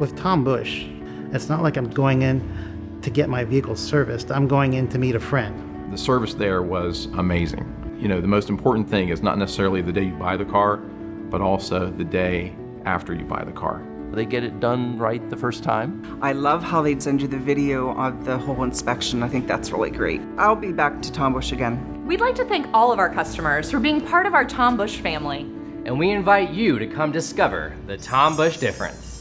With Tom Bush, it's not like I'm going in to get my vehicle serviced. I'm going in to meet a friend. The service there was amazing. You know, the most important thing is not necessarily the day you buy the car, but also the day after you buy the car. They get it done right the first time. I love how they'd send you the video of the whole inspection. I think that's really great. I'll be back to Tom Bush again. We'd like to thank all of our customers for being part of our Tom Bush family. And we invite you to come discover the Tom Bush difference.